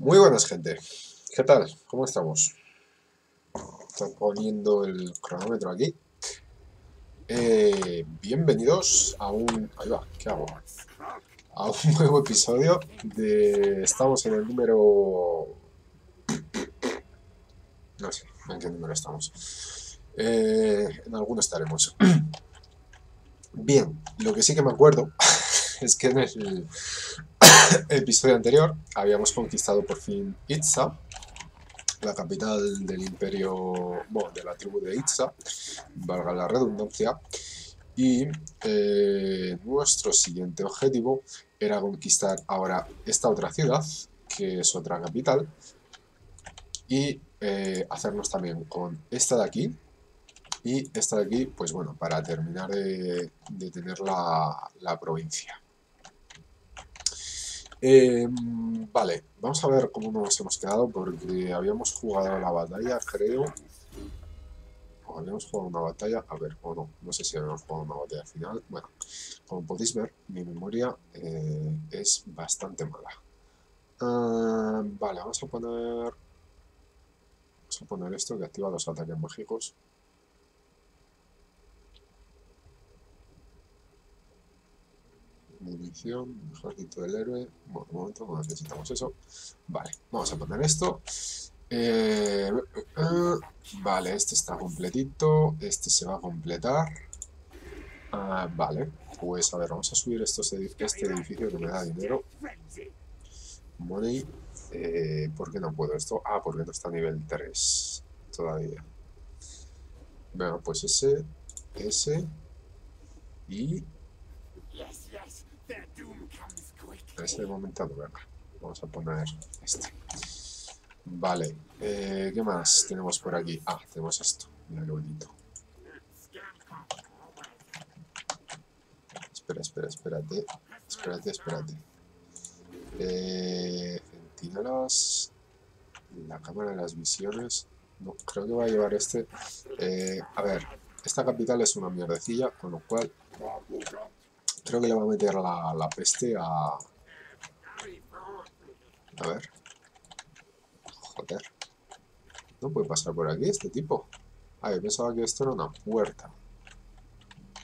Muy buenas gente, ¿qué tal? ¿Cómo estamos? Estoy poniendo el cronómetro aquí. Eh, bienvenidos a un... Ahí va, ¿qué hago? A un nuevo episodio de... Estamos en el número... No sé, en qué número estamos. Eh, en alguno estaremos. Bien, lo que sí que me acuerdo es que en el episodio anterior habíamos conquistado por fin Itza, la capital del imperio, bueno, de la tribu de Itza, valga la redundancia, y eh, nuestro siguiente objetivo era conquistar ahora esta otra ciudad, que es otra capital, y eh, hacernos también con esta de aquí, y esta de aquí, pues bueno, para terminar de, tener la provincia. Em, vale, vamos a ver cómo nos hemos quedado porque habíamos jugado la batalla, creo. O habíamos jugado una batalla, a ver, o no, no sé si habíamos jugado una batalla final. Bueno, como podéis ver, mi memoria eh, es bastante mala. Ah, vale, vamos a poner... Vamos a poner esto que activa los ataques mágicos. Munición, ejército del héroe. Bueno, un momento, no necesitamos eso. Vale, vamos a poner esto. Eh, vale, este está completito. Este se va a completar. Ah, vale, pues a ver, vamos a subir estos este edificio que me da dinero. Money. Eh, ¿Por qué no puedo esto? Ah, porque no está a nivel 3 todavía. Venga, pues ese, ese y este momento venga. Vamos a poner este. Vale, eh, ¿qué más tenemos por aquí? Ah, tenemos esto. Mira qué bonito. Espera, espera, espérate. Espérate, espérate. Eh, centinelas. La cámara de las visiones. No, creo que va a llevar este. Eh, a ver, esta capital es una mierdecilla, con lo cual creo que le va a meter la, la peste a, a ver. Joder. No puede pasar por aquí este tipo. Ah, yo pensaba que esto era una puerta.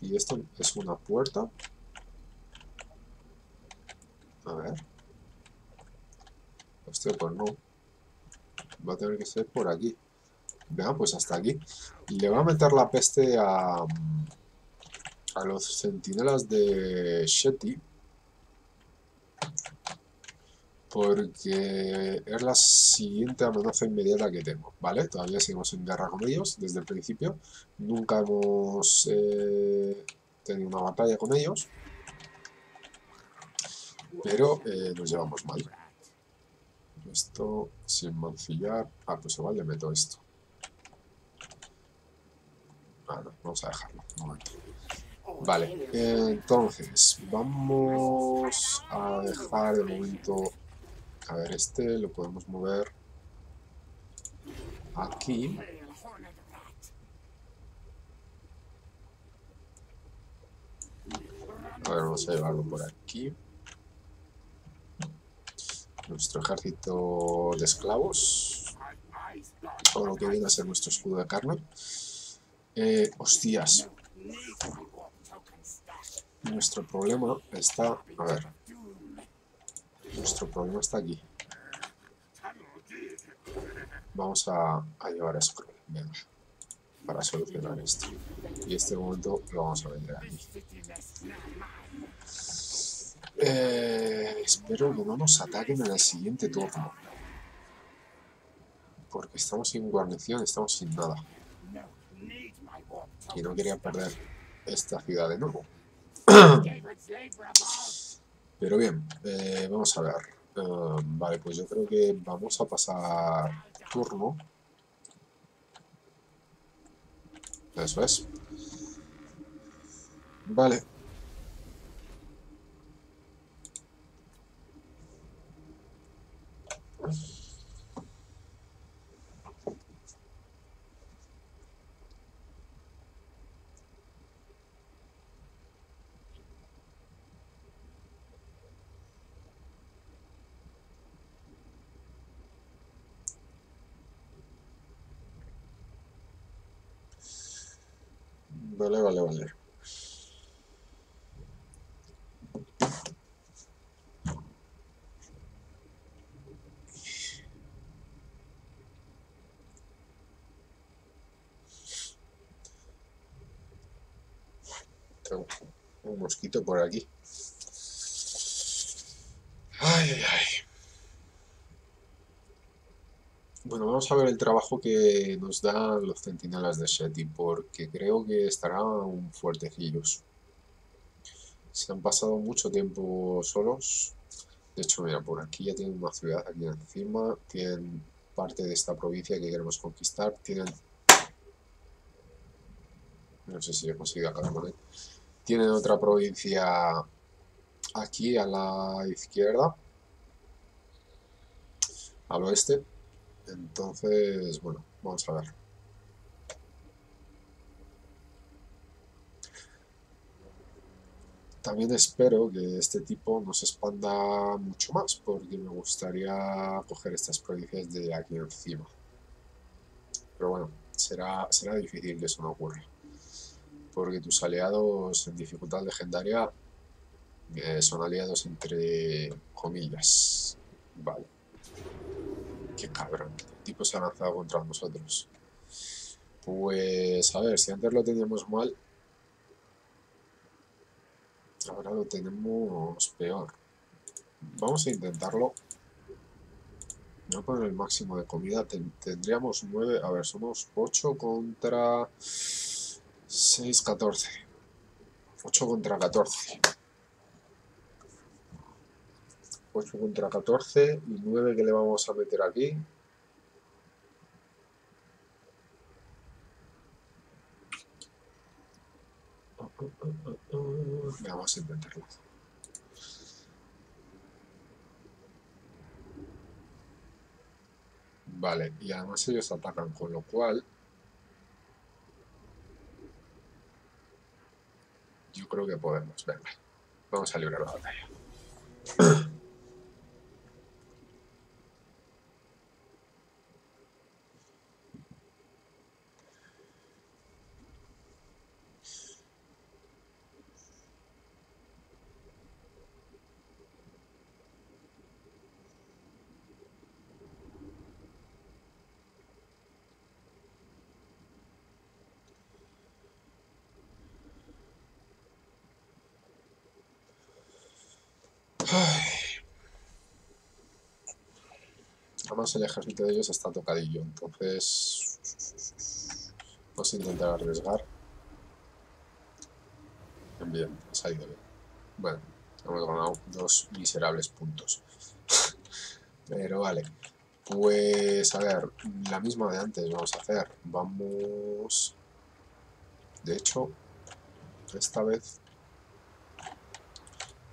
¿Y esto es una puerta? A ver. Hostia, pues no. Va a tener que ser por aquí. Vean, pues hasta aquí. Le va a meter la peste a... A los centinelas de Shetty porque es la siguiente amenaza inmediata que tengo, ¿vale? Todavía seguimos en guerra con ellos desde el principio, nunca hemos eh, tenido una batalla con ellos, pero eh, nos llevamos mal. Esto sin mancillar, ah, pues igual le meto esto. Bueno, vamos a dejarlo, un momento. Vale, entonces vamos a dejar de momento a ver, este lo podemos mover aquí. A ver, vamos a llevarlo por aquí. Nuestro ejército de esclavos. Todo lo que viene a ser nuestro escudo de carne. Eh, hostias. Nuestro problema está... A ver, nuestro problema está aquí. Vamos a, llevar a Scroll, venga, para solucionar esto. Y este momento lo vamos a vender aquí. Eh, espero que no nos ataquen en el siguiente turno. Porque estamos sin guarnición, estamos sin nada. Y no quería perder esta ciudad de nuevo. Pero bien, eh, vamos a ver. Eh, vale, pues yo creo que vamos a pasar turno. Eso es. Vale. Vale, vale, vale. Tengo un mosquito por aquí. Ay, ay, ay. Bueno, vamos a ver el trabajo que nos dan los centinelas de Shetty, porque creo que estarán fuertecillos. Se han pasado mucho tiempo solos. De hecho, mira, por aquí ya tienen una ciudad aquí encima. Tienen parte de esta provincia que queremos conquistar. Tienen... No sé si he conseguido acabar con él. Tienen otra provincia aquí a la izquierda. Al oeste entonces, bueno, vamos a ver. También espero que este tipo no se expanda mucho más, porque me gustaría coger estas provincias de aquí encima. Pero bueno, será, será difícil que eso no ocurra. Porque tus aliados en dificultad legendaria eh, son aliados entre comillas. Vale. Qué cabrón. El tipo se ha lanzado contra nosotros. Pues a ver, si antes lo teníamos mal, ahora lo tenemos peor. Vamos a intentarlo. No con el máximo de comida. tendríamos 9. A ver, somos 8 contra 6, 14. 8 contra 14. 8 contra 14 y 9 que le vamos a meter aquí. Vamos a intentarlo. Vale, y además ellos atacan, con lo cual... Yo creo que podemos. Venga, vamos a librar la batalla. El ejército de ellos está tocadillo, entonces vamos a intentar arriesgar. Bien, ha salido bien. Bueno, hemos ganado dos miserables puntos. Pero vale. Pues a ver, la misma de antes vamos a hacer. Vamos... De hecho, esta vez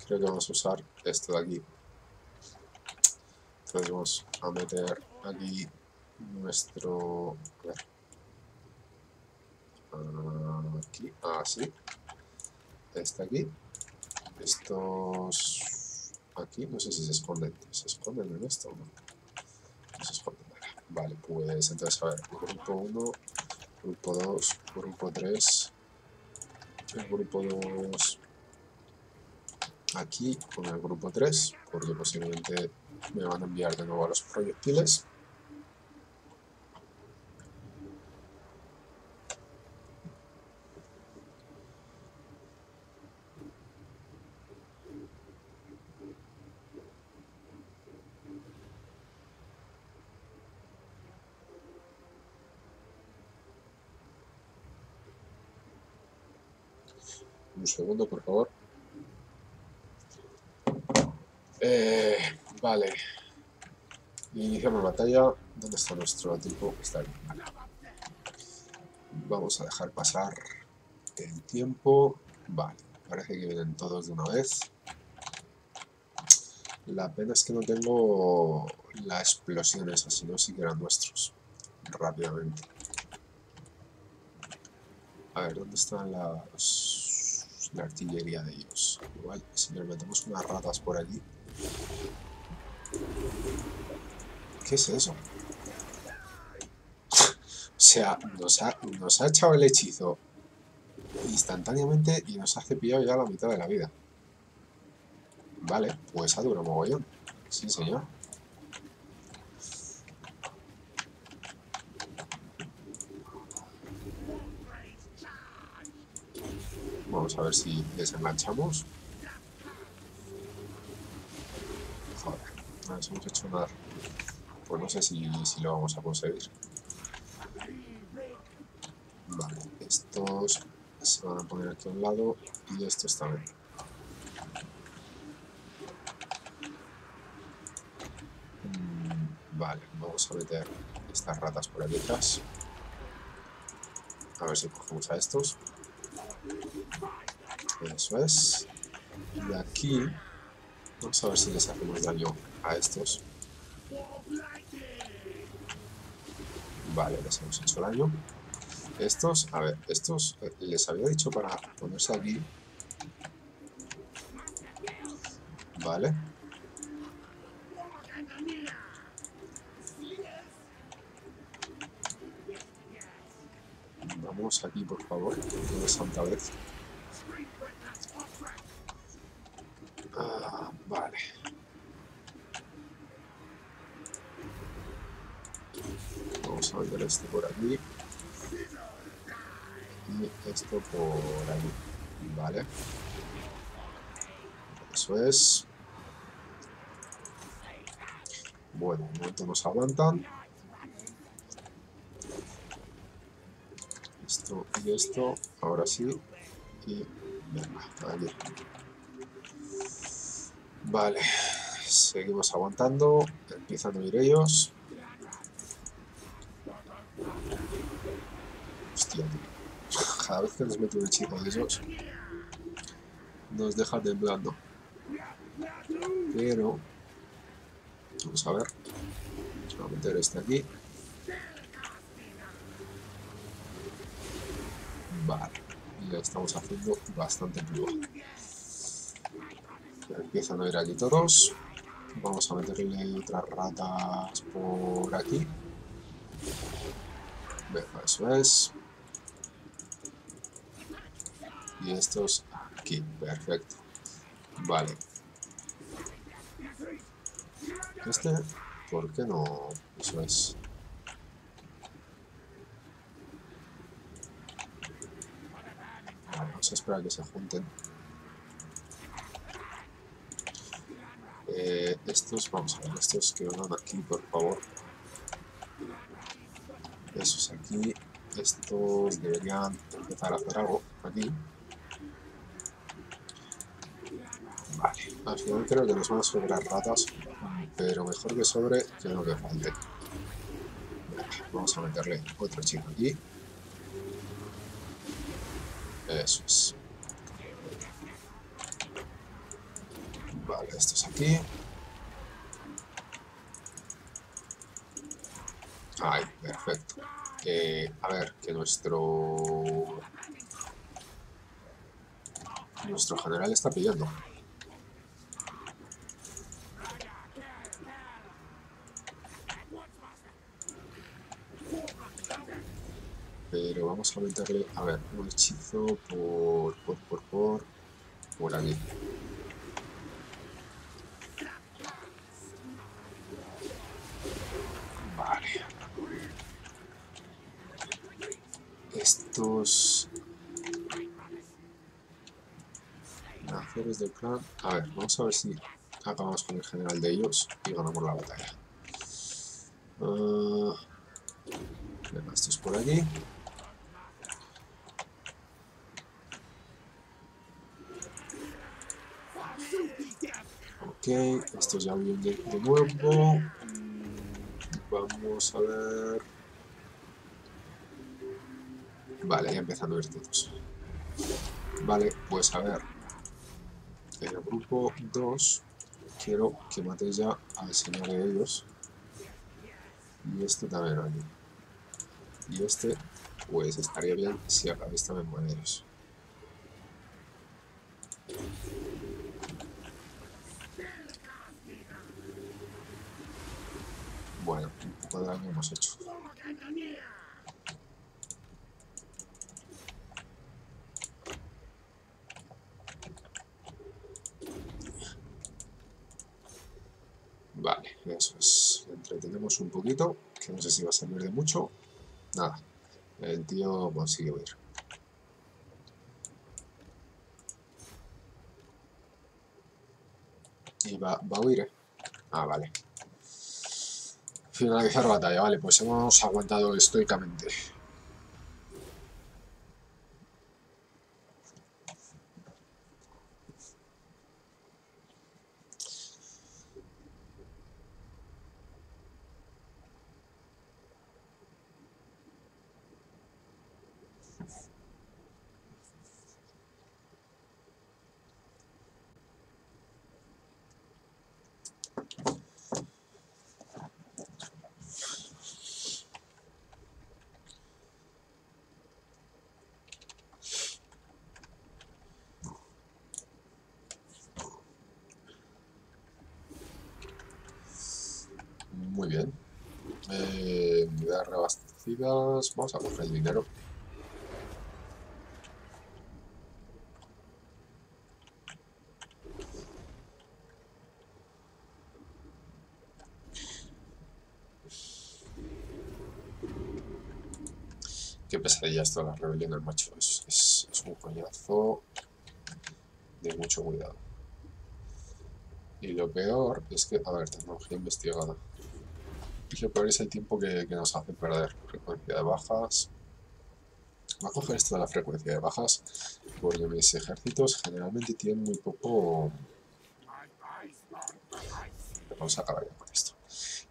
creo que vamos a usar esto de aquí. Entonces vamos a meter aquí nuestro... A ver. Aquí, así. Este aquí. Estos... Aquí, no sé si se esconden. ¿Se esconden en esto o no? No se esconden. Vale, pues entonces a ver. Grupo 1, grupo 2, grupo 3, el grupo 2 aquí con el grupo 3, porque posiblemente me van a enviar de nuevo a los proyectiles. Un segundo, por favor. Eh, vale. Iniciamos la batalla. ¿Dónde está nuestro tipo? Está aquí. Vamos a dejar pasar el tiempo. Vale. Parece que vienen todos de una vez. La pena es que no tengo la explosión esa, si no sí que eran nuestros. Rápidamente. A ver, ¿dónde están las... la artillería de ellos? Igual, si nos metemos unas ratas por aquí, ¿Qué es eso? o sea, nos ha, nos ha echado el hechizo instantáneamente y nos ha cepillado ya la mitad de la vida. Vale, pues ha durado mogollón. Sí, señor. Vamos a ver si desenganchamos. Joder, nada. Pues no sé si, si lo vamos a conseguir. Vale, estos se van a poner aquí a un lado y estos también. Mm, vale, vamos a meter estas ratas por aquí atrás. A ver si cogemos a estos. Eso es. Y aquí, vamos a ver si les hacemos daño a estos. Vale, les hemos hecho daño. Estos, a ver, estos eh, les había dicho para ponerse aquí. Vale. Vamos aquí, por favor, de santa vez. Ah, vale. Vamos a ver este por aquí y esto por ahí, vale. Eso es. Bueno, un momento nos aguantan. Esto y esto, ahora sí. Y venga, aquí. Vale, seguimos aguantando. Empiezan a ir ellos. Hostia, tío cada vez que nos mete un chico de esos, nos deja temblando. Pero, vamos a ver, vamos a meter este aquí. Vale, ya estamos haciendo bastante prueba. Empiezan a ir aquí todos. Vamos a meterle otras ratas por aquí. Eso es. y estos aquí, perfecto. Vale. Este, ¿por qué no? Eso es. vamos a esperar que se junten. Eh, estos, vamos a ver, estos que van aquí, por favor. Esos aquí. Estos deberían empezar a hacer algo aquí. Al final creo que nos van a sobrar ratas, pero mejor que sobre que no que falte. Vamos a meterle otro chico aquí. Eso es. Vale, esto es aquí. Ay, perfecto. A ver, que nuestro... Nuestro general está pillando. pero a ver, un hechizo por, por, por, por, por aquí. Vale. Estos... Naciones del clan... A ver, vamos a ver si acabamos con el general de ellos y ganamos la batalla. Uh, venga, esto es por aquí. Ok, esto ya viene de nuevo. Vamos a ver. Vale, ya empiezan a ver. Vale, pues a ver. En el grupo 2 quiero que matéis ya al señor de ellos. Y este también aquí. Y este, pues estaría bien si acabáis también con ellos. Bueno, un poco de daño hemos hecho. Vale, eso es. Entretenemos un poquito, que no sé si va a servir de mucho. Nada, el tío consigue huir. Y va, va a huir. ¿eh? Ah, vale. Finalizar batalla, vale, pues hemos aguantado estoicamente. Muy bien. Eh, unidades Vamos a coger el dinero. Qué pesadilla esto de la rebelión del macho. Es, es, es un coñazo de mucho cuidado. Y lo peor es que, a ver, tecnología investigada. Y es el tiempo que, que, nos hace perder. Frecuencia de bajas. Voy a coger esto de la frecuencia de bajas, porque mis ejércitos generalmente tienen muy poco... Vamos a acabar ya con esto.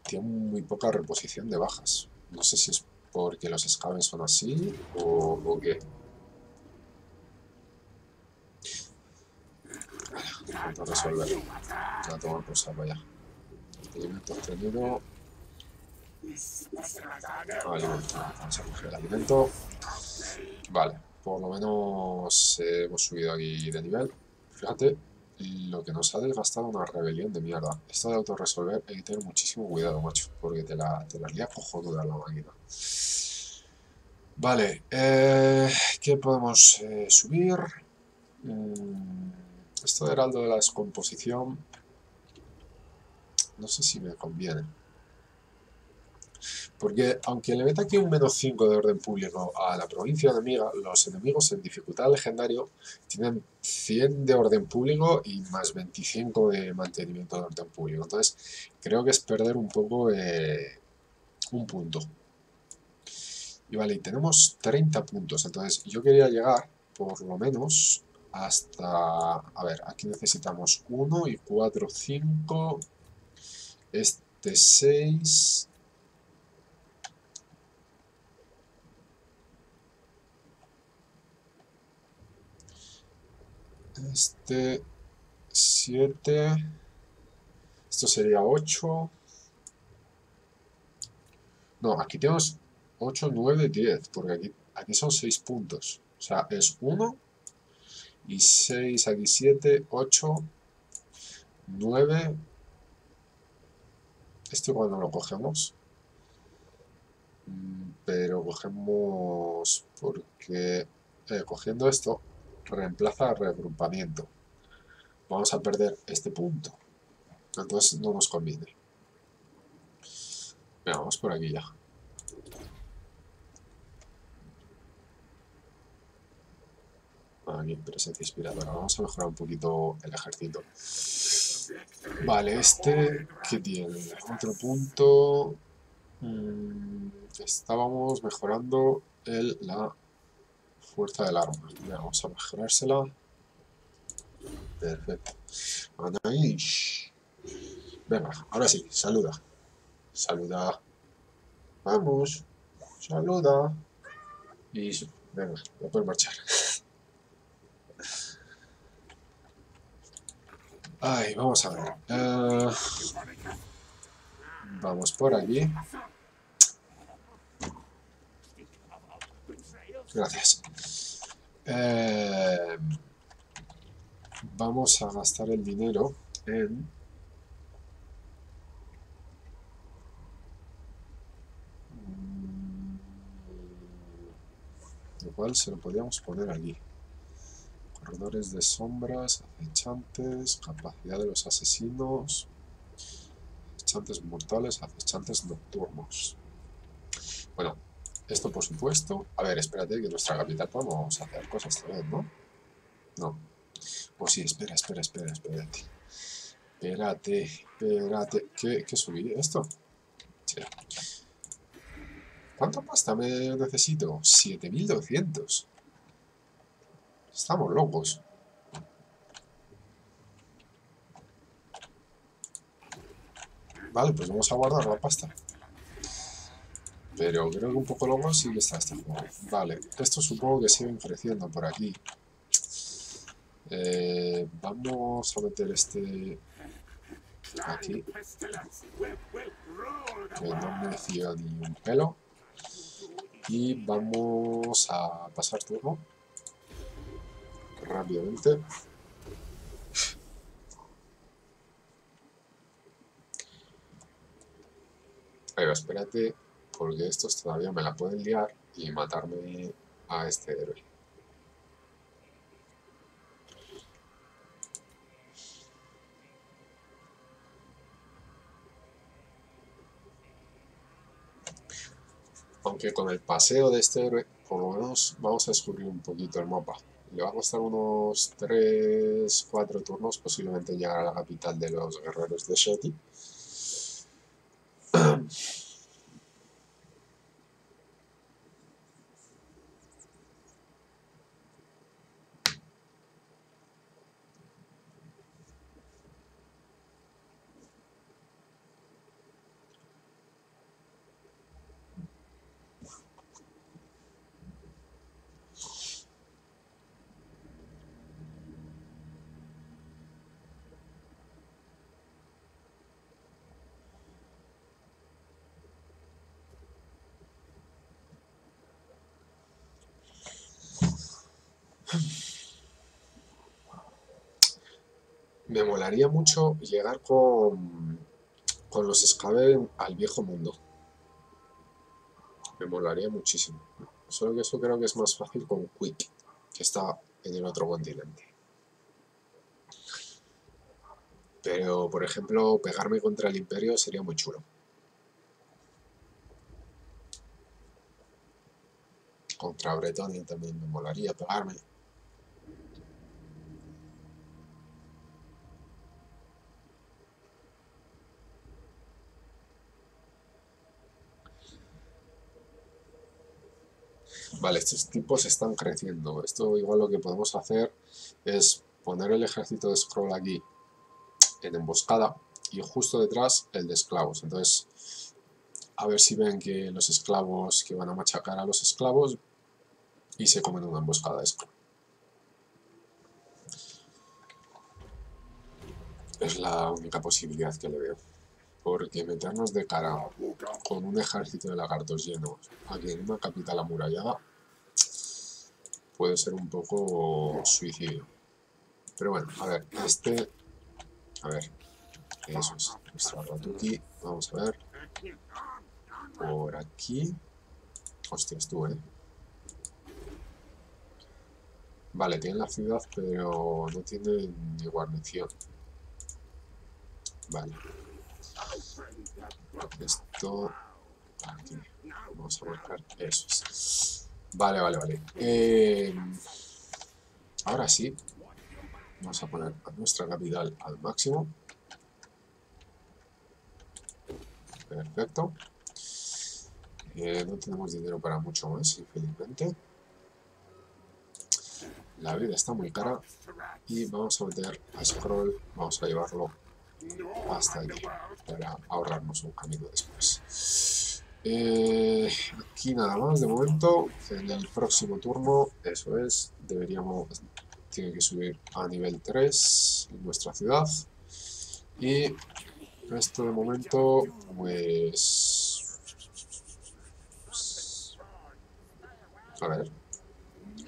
Tienen muy poca reposición de bajas. No sé si es porque los scavens son así o, o qué. Intento resolver. A tomar por saco ya. Obtenido. Vamos a coger el alimento. Vale, por lo menos hemos subido aquí de nivel. Fíjate lo que nos ha desgastado una rebelión de mierda. Esto de autorresolver hay que tener muchísimo cuidado, macho, porque te la, te la lía la máquina. Vale, eh, ¿qué podemos eh, subir? Mm, esto de heraldo de la descomposición, no sé si me conviene. Porque aunque le meta aquí un menos 5 de orden público a la provincia enemiga, los enemigos en dificultad legendario tienen 100 de orden público y más 25 de mantenimiento de orden público. Entonces creo que es perder un poco eh, un punto. Y vale, y tenemos 30 puntos. Entonces yo quería llegar por lo menos hasta... A ver, aquí necesitamos 1 y 4, 5... Este 6... Este 7. Esto sería 8. No, aquí tenemos 8, 9, 10. Porque aquí, aquí son 6 puntos. O sea, es 1 y 6, aquí 7, 8, 9. Esto cuando lo cogemos. Mm, pero cogemos porque eh, cogiendo esto reemplaza reagrupamiento. Vamos a perder este punto. Entonces no nos conviene. vamos por aquí ya. Aquí, presencia inspiradora. Vamos a mejorar un poquito el ejército. Vale, este, ¿qué tiene? Otro punto. Mm, estábamos mejorando el, la fuerza del arma. vamos a mejorársela. Perfecto. Anaís. Venga, ahora sí, saluda. Saluda. Vamos. Saluda. Y venga, ya puedes marchar. Ay, vamos a ver. Uh, vamos por aquí. Gracias. Eh, vamos a gastar el dinero en... Lo cual se lo podríamos poner aquí. Corredores de sombras, acechantes, capacidad de los asesinos, acechantes mortales, acechantes nocturnos. Bueno, esto por supuesto. A ver, espérate que nuestra capital podemos hacer cosas también, ¿no? No. Oh sí, espera, espera, espera, espérate. Espérate, espérate. ¿Qué, qué subí? ¿Esto? Sí. ¿Cuánto pasta me necesito? 7200. Estamos locos. Vale, pues vamos a guardar la pasta. Pero creo que un poco loco sí que está este juego. Vale, esto supongo que siguen creciendo por aquí. Eh, vamos a meter este aquí. Que no me decía ni un pelo. Y vamos a pasar turno rápidamente. Pero espérate, porque estos todavía me la pueden liar y matarme a este héroe. Aunque con el paseo de este héroe, por lo menos vamos a descubrir un poquito el mapa. Le va a costar unos 3-4 turnos posiblemente llegar a la capital de los guerreros de Sheti. Me molaría mucho llegar con, con los Skaven al viejo mundo. Me molaría muchísimo. Solo que eso creo que es más fácil con Quick, que está en el otro continente. Pero, por ejemplo, pegarme contra el Imperio sería muy chulo. Contra Bretonia también me molaría pegarme. Vale, estos tipos están creciendo. Esto igual lo que podemos hacer es poner el ejército de scroll aquí en emboscada y justo detrás el de esclavos. Entonces, a ver si ven que los esclavos que van a machacar a los esclavos y se comen una emboscada de. Es la única posibilidad que le veo. Porque meternos de cara con un ejército de lagartos llenos aquí en una capital amurallada puede ser un poco suicidio. Pero bueno, a ver, este... A ver, eso es nuestro Ratuki. Vamos a ver. Por aquí... Hostia, estuve, ¿eh? Vale, tiene la ciudad, pero no tiene ni guarnición. Vale. Esto... Aquí. Vamos a marcar eso. Vale, vale, vale. Eh, ahora sí. Vamos a poner a nuestra capital al máximo. Perfecto. Eh, no tenemos dinero para mucho más, infelizmente. La vida está muy cara. Y vamos a meter a Scroll. Vamos a llevarlo hasta aquí. Para ahorrarnos un camino después. Eh, aquí nada más de momento. En el próximo turno, eso es, deberíamos, tiene que subir a nivel 3 en nuestra ciudad. Y esto de momento, pues... A ver,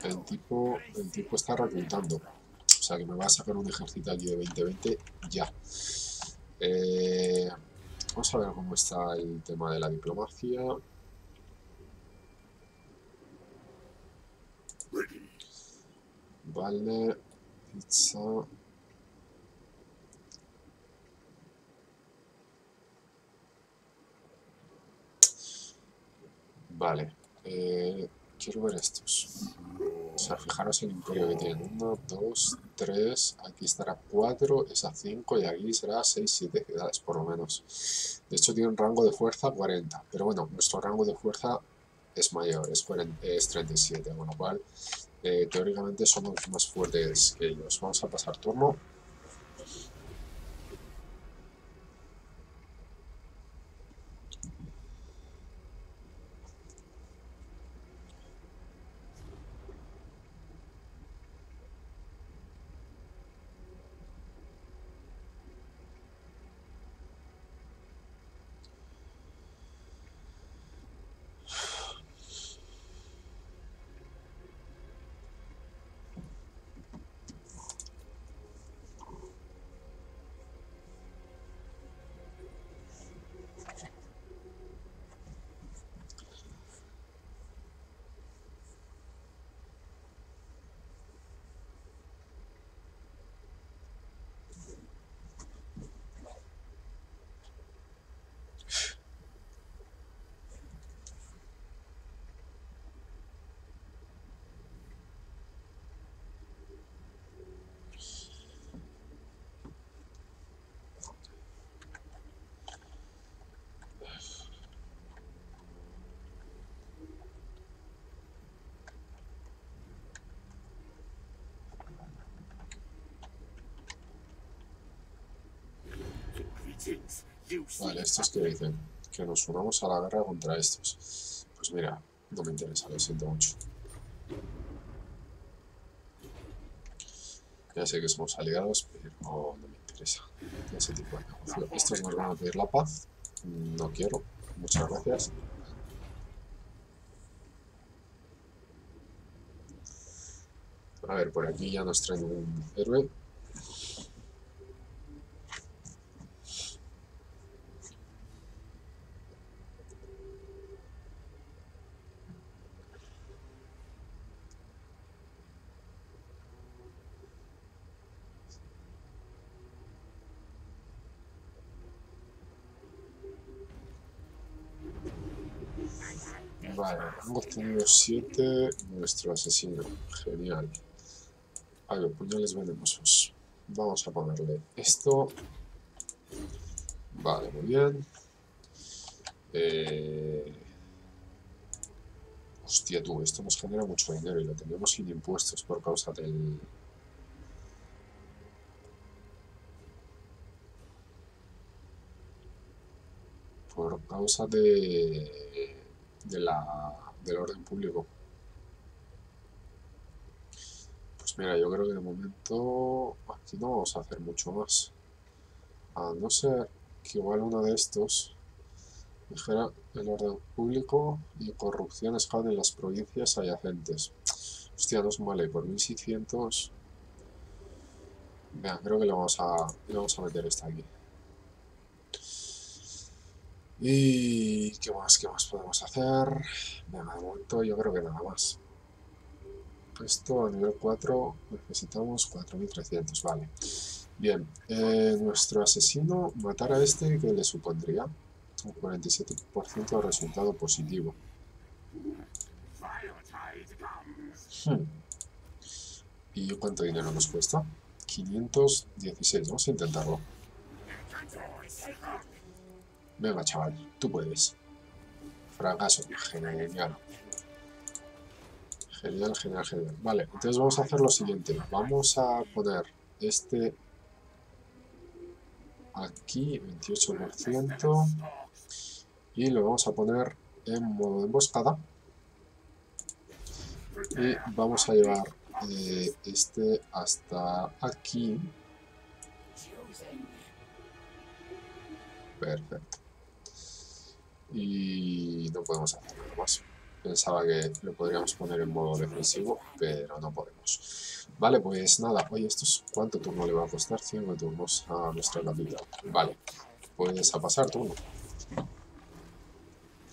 el tipo, el tipo está reclutando. O sea que me va a sacar un ejército aquí de 2020 ya. Eh, Vamos a ver cómo está el tema de la diplomacia. Vale, pizza. Vale, eh, quiero ver estos. O sea, fijaros el imperio que tienen. 1, 2, 3, aquí estará 4, esa 5 y aquí será 6, 7 ciudades por lo menos. De hecho tiene un rango de fuerza 40, pero bueno, nuestro rango de fuerza es mayor, es, 40, es 37, con lo cual eh, teóricamente somos más fuertes que ellos. Vamos a pasar turno. Vale, estos que dicen que nos unamos a la guerra contra estos. Pues mira, no me interesa, lo siento mucho. Ya sé que somos aliados, pero no me interesa ese tipo de negocio. Estos nos van a pedir la paz. No quiero. Muchas gracias. A ver, por aquí ya nos traen un héroe. Vale, hemos tenido 7, nuestro asesino. Genial. Vale, puñales venenosos. Vamos a ponerle esto. Vale, muy bien. Eh... Hostia, tú, esto nos genera mucho dinero y lo tenemos sin impuestos por causa del... Por causa de de la, del orden público. Pues mira, yo creo que de momento aquí no vamos a hacer mucho más. A no ser que igual uno de estos dijera el orden público y corrupción escala en las provincias adyacentes. Hostia, no es male, por 1600... Venga, creo que le vamos a, le vamos a meter esta aquí. ¿Y qué más, qué más podemos hacer? Venga, de momento yo creo que nada más. Esto a nivel 4 necesitamos 4300, vale. Bien, eh, nuestro asesino, matar a este, ¿qué le supondría? Un 47% de resultado positivo. Hmm. ¿Y cuánto dinero nos cuesta? 516, vamos a intentarlo. Venga, chaval, tú puedes. Fracaso. Genial. Genial, genial, genial. Vale, entonces vamos a hacer lo siguiente. Vamos a poner este aquí, 28%. Y lo vamos a poner en modo de emboscada. Y vamos a llevar eh, este hasta aquí. Perfecto y no podemos hacer nada más. Pensaba que lo podríamos poner en modo defensivo, pero no podemos. Vale, pues nada, oye, ¿esto es cuánto turno le va a costar? 5 turnos a nuestra capital. Vale, pues a pasar turno.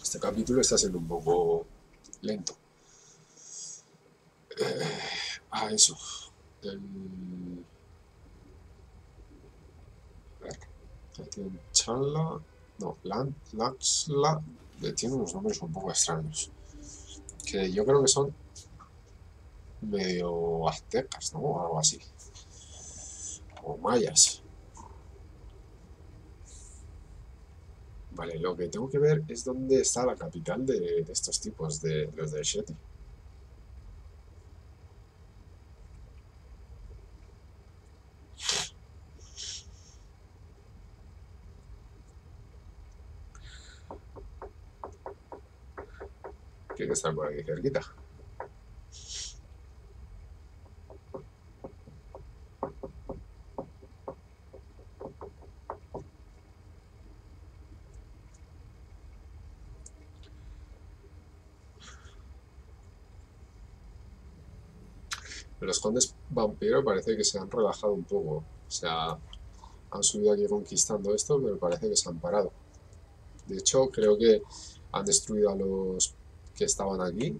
Este capítulo está siendo un poco lento. Eh, ah, eso. El... A ver, Chala no, Laxla tiene unos nombres un poco extraños. que yo creo que son medio aztecas, ¿no? O algo así. O mayas. Vale, lo que tengo que ver es dónde está la capital de, estos tipos, de los de Shetty. Que estar por aquí cerquita. Los condes vampiro parece que se han relajado un poco. O sea, han subido aquí conquistando esto, pero parece que se han parado. De hecho, creo que han destruido a los que estaban aquí,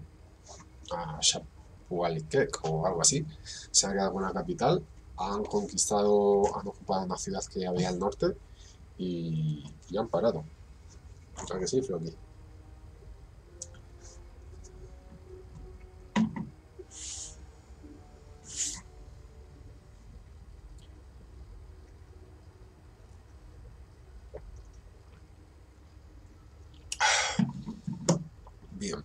a Chapualquec o algo así. Se han quedado con la capital, han conquistado, han ocupado una ciudad que había al norte y, han parado. O sea sí. museum.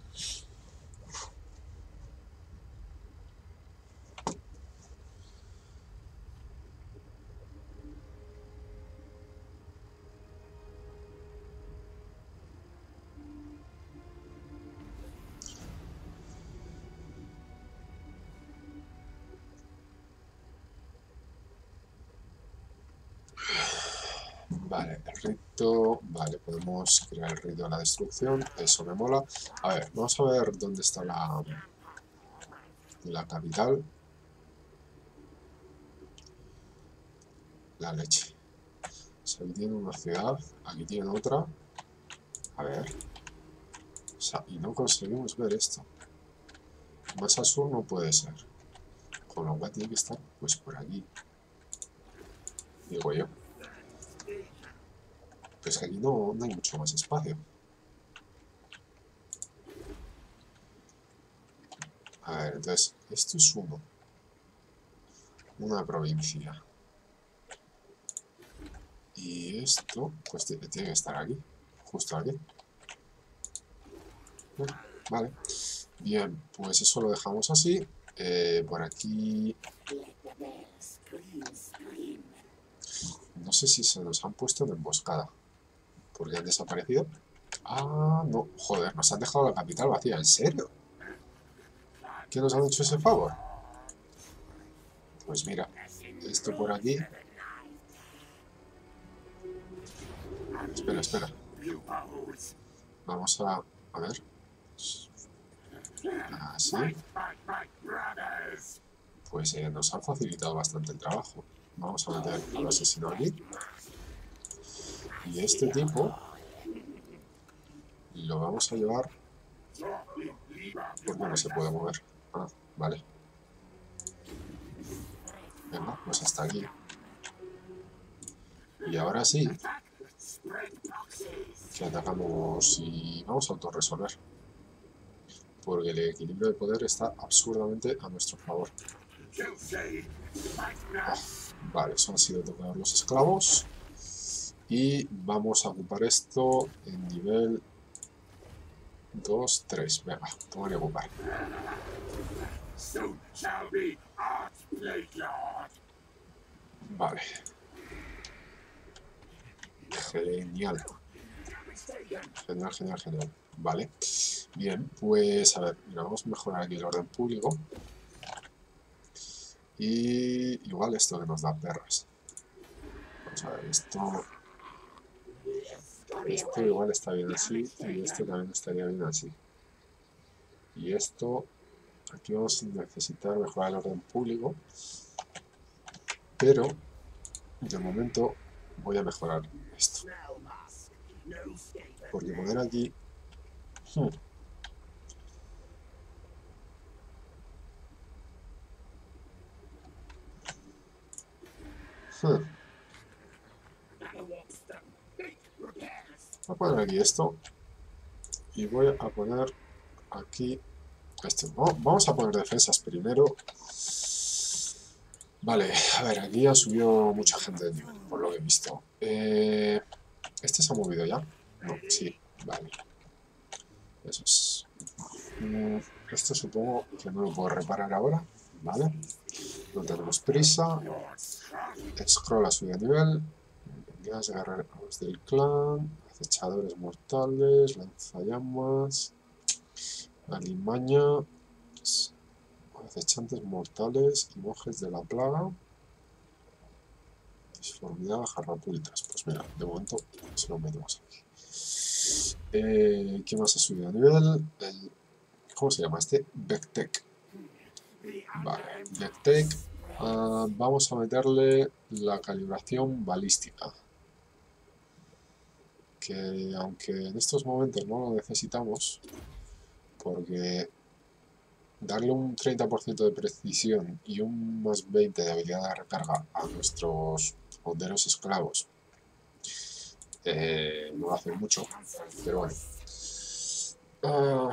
Vale, el rito... Vale, podemos crear el rito de la destrucción. Eso me mola. A ver, vamos a ver dónde está la... La capital. La leche. aquí tiene una ciudad, aquí tiene otra. A ver. O sea, y no conseguimos ver esto. Más al sur no puede ser. Con lo cual tiene que estar pues por aquí. Digo yo. Pues aquí no, hay mucho más espacio. A ver, entonces, esto es uno. Una provincia. Y esto, pues tiene que estar aquí. Justo aquí. Vale. Bien, pues eso lo dejamos así. Eh, por aquí... No sé si se nos han puesto en emboscada. ¿Por qué han desaparecido? Ah, no. Joder, nos han dejado la capital vacía. ¿En serio? ¿Qué nos han hecho ese favor? Pues mira, esto por aquí. Espera, espera. Vamos a... A ver. Así. Pues eh, nos han facilitado bastante el trabajo. Vamos a meter al asesino aquí. Y este tipo lo vamos a llevar porque no se puede mover. Ah, vale. Venga, pues hasta aquí. Y ahora sí, que atacamos y vamos a autorresolver. Porque el equilibrio de poder está absurdamente a nuestro favor. Ah, vale, son han sido tocar los esclavos. Y vamos a ocupar esto en nivel 2, 3. Venga, tengo que ocupar. Vale. Genial. Genial, genial, genial. Vale. Bien, pues a ver, vamos a mejorar aquí el orden público. Y igual esto que nos da perras. Vamos a ver, esto esto igual está bien así y esto también estaría bien así. Y esto, aquí vamos a necesitar mejorar el orden público, pero de momento voy a mejorar esto. Porque poner aquí... Hmm, hmm. Voy a poner aquí esto y voy a poner aquí Esto, Vamos a poner defensas primero. Vale, a ver, aquí ha subido mucha gente de nivel, por lo que he visto. Eh, ¿Este se ha movido ya? No, sí, vale. Eso es. Mm, esto supongo que no lo puedo reparar ahora, ¿vale? No tenemos prisa. Scroll a subir de nivel. Guías guerreros del clan. Acechadores mortales. Lanzallamas. Alimaña. Acechantes mortales y monjes de la plaga. Disformidad, jarrapultas. Pues mira, de momento se lo metemos aquí. Eh, ¿Qué más ha subido a nivel? El, ¿Cómo se llama este? Vectec. Vale, Vectec. Ah, vamos a meterle la calibración balística. Que aunque en estos momentos no lo necesitamos, porque darle un 30% de precisión y un más 20 de habilidad de recarga a nuestros honderos esclavos eh, no hace mucho, pero bueno. Ah,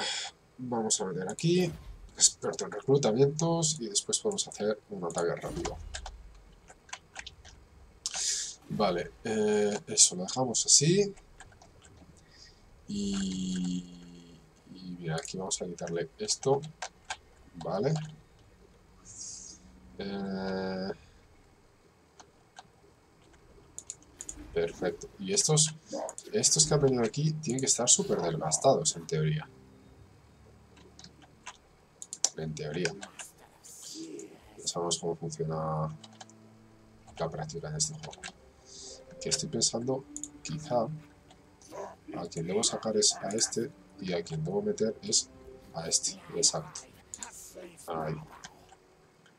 vamos a ver aquí, experto en reclutamientos y después podemos hacer un ataque rápido. Vale, eh, eso lo dejamos así. Y, y aquí vamos a quitarle esto. Vale. Eh, perfecto. Y estos, estos que han venido aquí tienen que estar súper desgastados, en teoría. En teoría. Ya sabemos cómo funciona la práctica en este juego. Que estoy pensando, quizá, a quien debo sacar es a este y a quien debo meter es a este. Exacto. Ahí.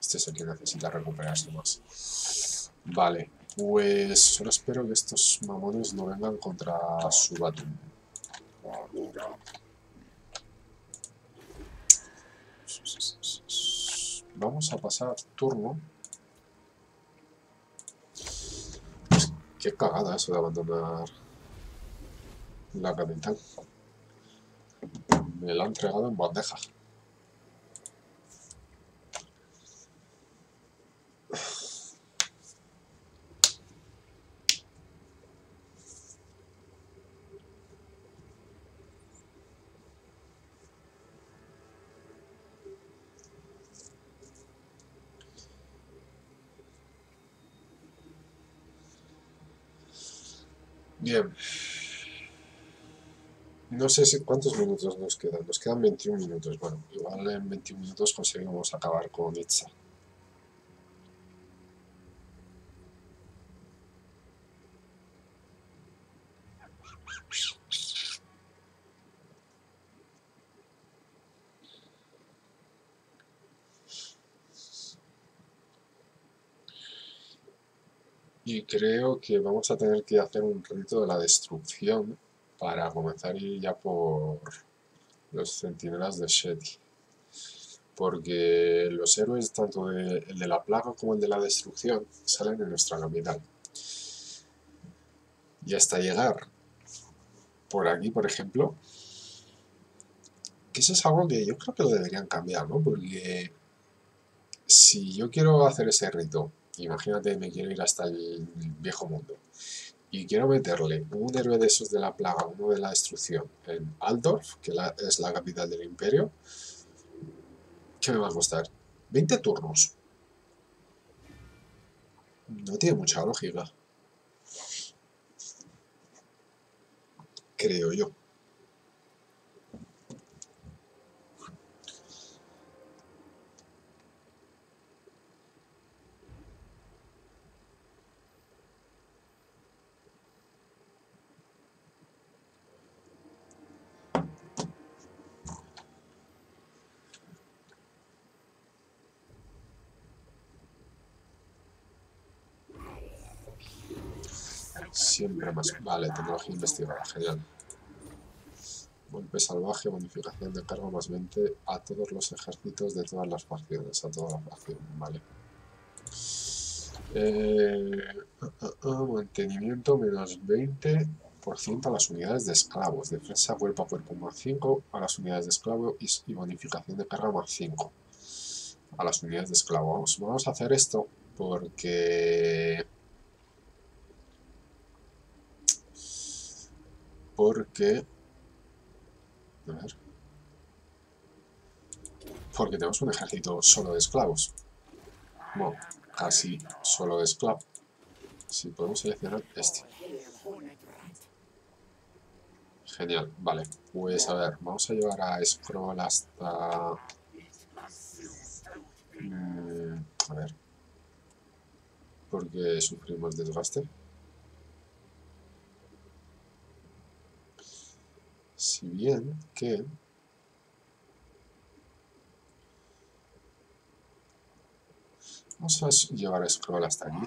Este es el que necesita recuperarse más. Vale, pues solo espero que estos mamones no vengan contra su Batum. Vamos a pasar turno. qué cagada eso de abandonar la capital. Me la han entregado en bandeja. Bien. No sé si cuántos minutos nos quedan. Nos quedan 21 minutos. Bueno, igual en 21 minutos conseguimos acabar con Itza. Y creo que vamos a tener que hacer un rito de la destrucción para comenzar ya por los centinelas de Shetty. Porque los héroes, tanto el de la plaga como el de la destrucción, salen en nuestra capital. Y hasta llegar por aquí, por ejemplo, que eso es algo que yo creo que lo deberían cambiar, ¿no? Porque si yo quiero hacer ese rito imagínate, me quiero ir hasta el viejo mundo y quiero meterle un héroe de esos de la plaga, uno de la destrucción, en Aldorf, que es la capital del imperio, ¿qué me va a costar? 20 turnos. No tiene mucha lógica. Creo yo. Vale, tecnología investigada, genial. Golpe salvaje, bonificación de carga más 20 a todos los ejércitos de todas las facciones. A todas las facciones, vale. Eh, ah, ah, ah, mantenimiento menos 20 5% a las unidades de esclavos. Defensa cuerpo a cuerpo más 5 a las unidades de esclavo y, bonificación de carga más 5 a las unidades de esclavo. Vamos, vamos a hacer esto porque... Porque... A ver... Porque tenemos un ejército solo de esclavos. Bueno, casi solo de esclavos. Si podemos seleccionar este. Genial, vale. Pues a ver, vamos a llevar a Scroll hasta... Mm, a ver. Porque sufrimos desgaste. Si bien que... Vamos a llevar a Scroll hasta aquí.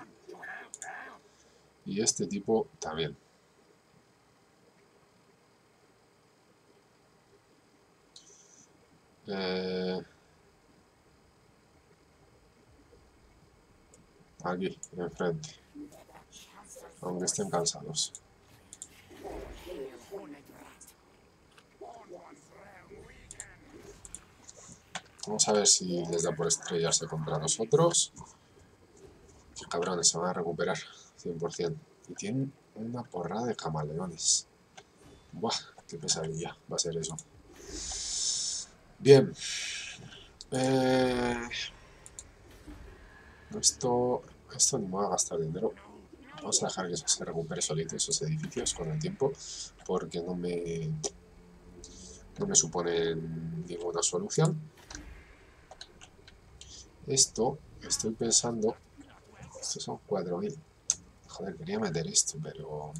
Y este tipo también. Eh, aquí, enfrente. Aunque estén cansados. Vamos a ver si les da por estrellarse contra nosotros. Cabrones, se van a recuperar 100%. Y tienen una porrada de camaleones. Buah, qué pesadilla va a ser eso. Bien. Eh, esto, esto ni me va a gastar dinero. Vamos a dejar que se recupere solito esos edificios con el tiempo, porque no me, no me suponen ninguna solución. Esto, estoy pensando... Estos son 4.000. Joder, quería meter esto, pero...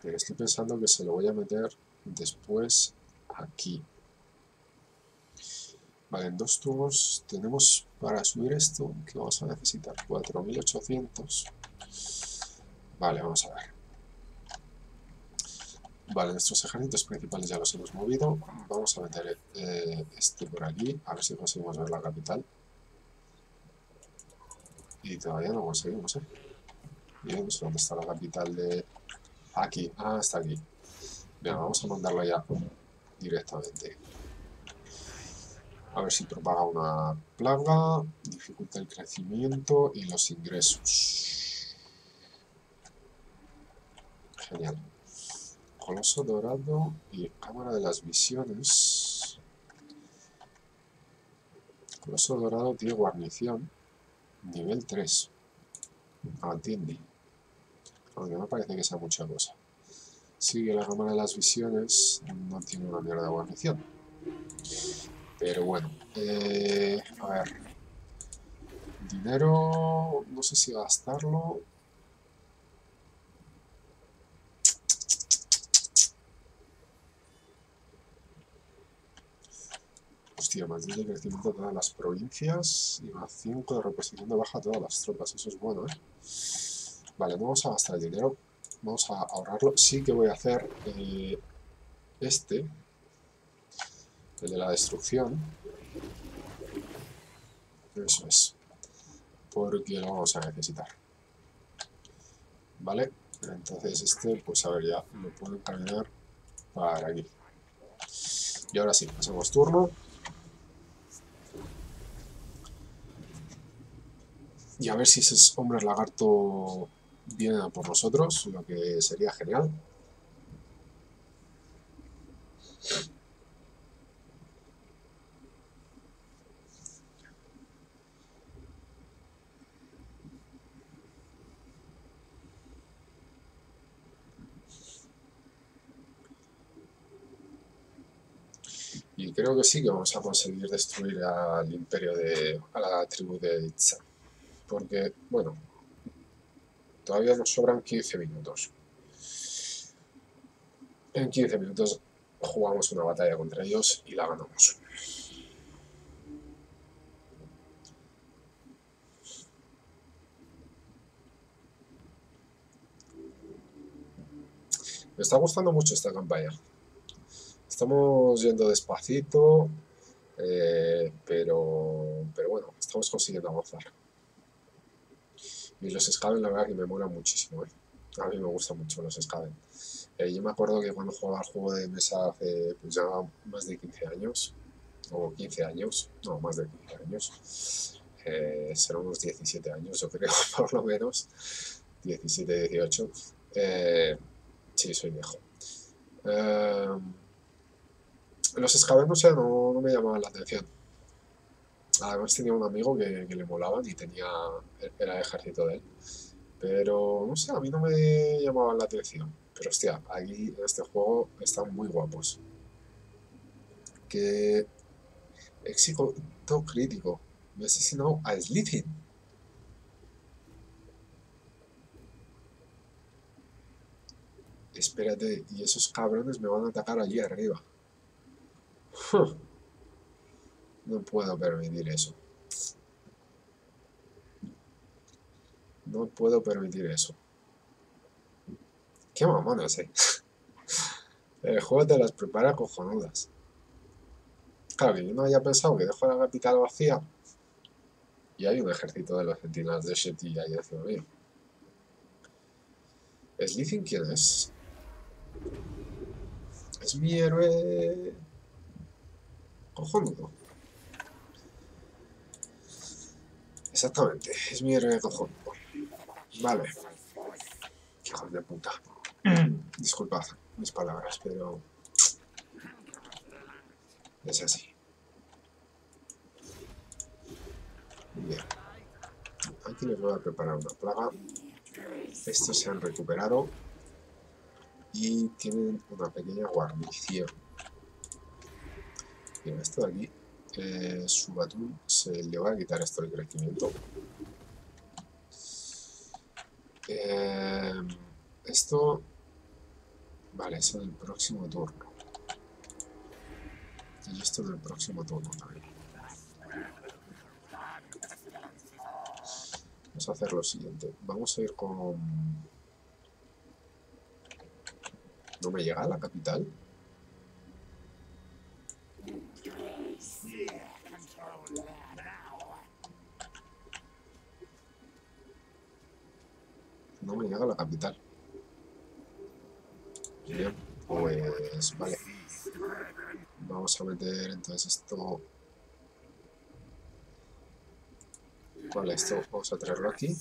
Pero estoy pensando que se lo voy a meter después aquí. Vale, en dos tubos tenemos para subir esto, que vamos a necesitar 4800. Vale, vamos a ver. Vale, nuestros ejércitos principales ya los hemos movido. Vamos a meter eh, este por aquí, a ver si conseguimos ver la capital. Y todavía no conseguimos, ¿eh? Bien, ¿dónde está la capital de...? Aquí, ah, está aquí. Bien, vamos a mandarlo ya directamente. A ver si propaga una plaga, dificulta el crecimiento y los ingresos. Genial. Coloso dorado y cámara de las visiones. Coloso dorado tiene guarnición. Nivel 3. Atiende. Aunque no parece que sea mucha cosa. Sigue la cámara de las visiones. No tiene una mierda de guarnición. Pero bueno, eh, a ver. Dinero, no sé si gastarlo. Hostia, más 10 de crecimiento de todas las provincias y más 5 de reposición de baja a todas las tropas. Eso es bueno, ¿eh? Vale, no vamos a gastar el dinero. Vamos a ahorrarlo. Sí que voy a hacer eh, este, el de la destrucción. Eso es. Porque lo vamos a necesitar. ¿Vale? Entonces este, pues a ver, ya lo puedo encaminar para aquí. Y ahora sí, pasamos turno. Y a ver si esos hombres lagarto vienen a por nosotros, lo que sería genial. Y creo que sí que vamos a conseguir destruir al imperio de... a la tribu de Itza. Porque, bueno, todavía nos sobran 15 minutos. En 15 minutos jugamos una batalla contra ellos y la ganamos. Me está gustando mucho esta campaña. Estamos yendo despacito, eh, pero, pero bueno, estamos consiguiendo avanzar. Y los escalos la verdad que me mola muchísimo, ¿eh? A mí me gustan mucho los Skaven. Eh, yo me acuerdo que cuando jugaba al juego de mesa hace pues ya más de 15 años, o 15 años, no, más de 15 años, eh, serán unos 17 años, yo creo, por lo menos, 17, 18. Eh, sí, soy viejo. Eh, los escabenos ya no, no, me llamaban la atención. Además tenía un amigo que, le molaban y tenía era ejército de él. Pero no sé, a mí no me llamaban la atención. Pero hostia, aquí en este juego están muy guapos. Que éxito crítico. Me asesinó a Slithin. Espérate, y esos cabrones me van a atacar allí arriba. No puedo permitir eso. No puedo permitir eso. Qué mamonas, eh. El juego te las prepara cojonudas. Claro, que yo no había pensado que dejo la capital vacía y hay un ejército de los centinelas de Shetty ahí encima mío. ¿Slithin quién es? Es mi héroe... Cojonudo. Exactamente, es mi héroe cojonudo. Vale. Hijos de puta. Disculpad mis palabras, pero... Es así. Bien. Aquí les voy a preparar una plaga. Estos se han recuperado. Y tienen una pequeña guarnición. Bien, esto de aquí, eh, su batún se le va a quitar esto el crecimiento. Eh, esto... Vale, eso en el próximo turno. Y esto en el próximo turno también. Vamos a hacer lo siguiente. Vamos a ir con... ¿No me llega a la capital? No me llega a la capital. Bien, pues vale. Vamos a meter entonces esto Vale, esto vamos a traerlo aquí.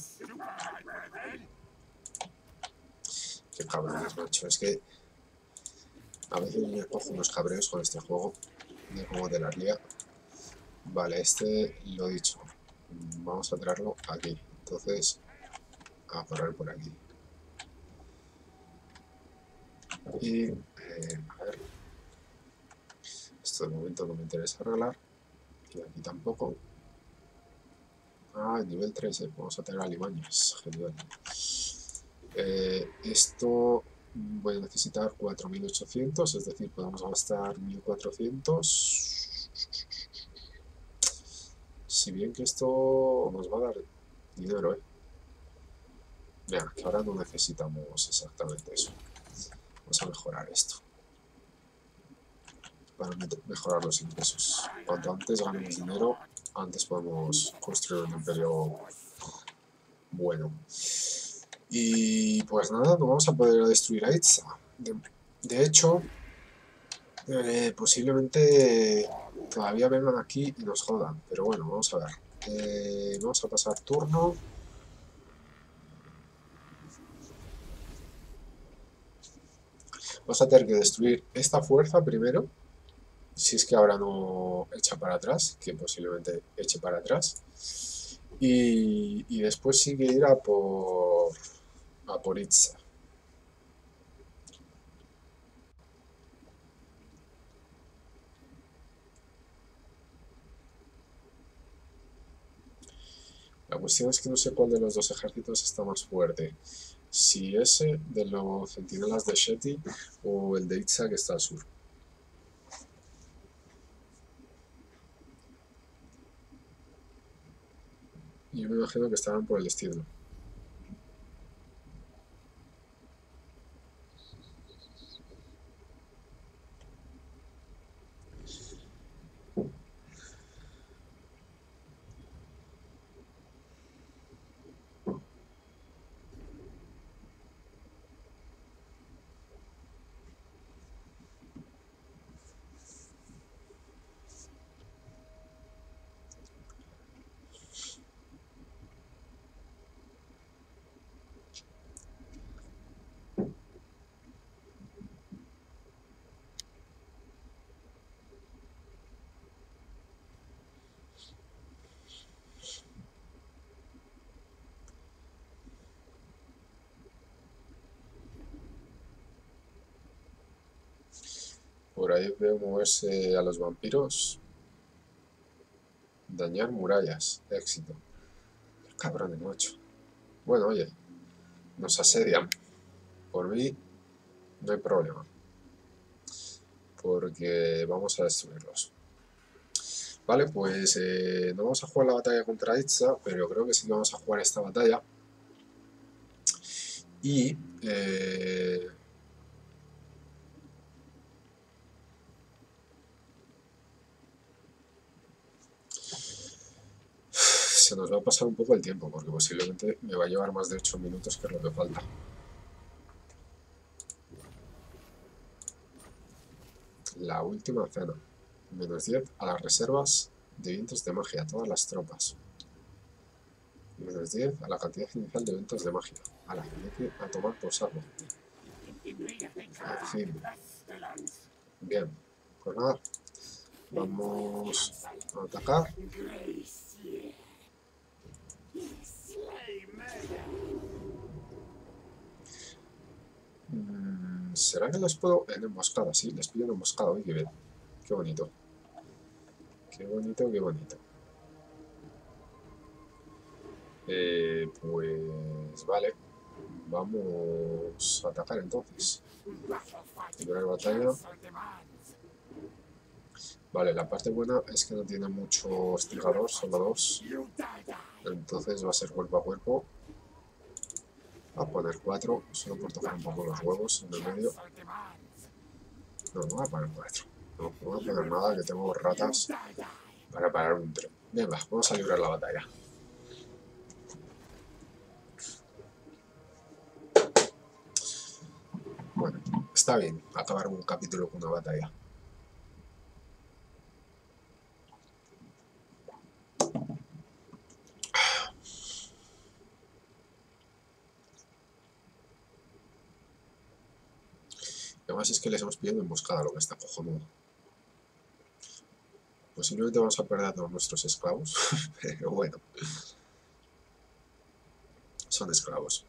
Qué cabrones, macho. Es que a veces me cojo unos cabreos con este juego de cómo de la lía. Vale, este lo dicho. Vamos a traerlo aquí. Entonces, a correr por aquí. Y, eh, a ver. Esto de momento no me interesa arreglar. Y aquí tampoco. Ah, nivel 13, vamos a tener alimañas, genial. Eh, esto voy a necesitar 4800, es decir, podemos gastar 1400. Si bien que esto nos va a dar dinero, ¿eh? Mira, que ahora no necesitamos exactamente eso. Vamos a mejorar esto. Para mejorar los ingresos. Cuanto antes ganemos dinero, antes podemos construir un imperio bueno. Y pues nada, no vamos a poder destruir a Itza. De, hecho, eh, posiblemente todavía vengan aquí y nos jodan. Pero bueno, vamos a ver. Eh, vamos a pasar turno. Vamos a tener que destruir esta fuerza primero si es que ahora no echa para atrás, que posiblemente eche para atrás. Y, y después sí que ir a por, a por Itza. La cuestión es que no sé cuál de los dos ejércitos está más fuerte. Si ese de los centinelas de Shetty o el de Itza que está al sur. Yo me imagino que estaban por el estilo. Por ahí veo moverse a los vampiros. Dañar murallas. Éxito. Cabrón de macho. Bueno, oye. Nos asedian. Por mí, no hay problema. Porque vamos a destruirlos. Vale, pues eh, no vamos a jugar la batalla contra Itza, pero creo que sí que vamos a jugar esta batalla. Y... Eh, se nos va a pasar un poco el tiempo, porque posiblemente me va a llevar más de 8 minutos, que es lo que falta. La última cena. Menos 10 a las reservas de vientos de magia, todas las tropas. Menos 10 a la cantidad inicial de vientos de magia. A la gente a tomar por fin. Bien. Pues nada. Vamos a atacar. Mm, ¿Será que les puedo...? En emboscada, sí, les pido en emboscada. Uy, qué bien. Qué bonito. Qué bonito, qué bonito. Eh, pues... Vale. Vamos a atacar entonces. Primera batalla. Vale, la parte buena es que no tiene mucho hostigador, solo dos. Entonces va a ser cuerpo a cuerpo. A poner cuatro, solo por tocar un poco los huevos en el medio. No, no voy a poner cuatro. No, no voy a poner nada, que tengo ratas para parar un tren. Venga, vamos a librar la batalla. Bueno, está bien acabar un capítulo con una batalla. Además es que les hemos pillado emboscada, lo que está cojonudo. Posiblemente vamos a perder a todos nuestros esclavos, pero bueno. Son esclavos.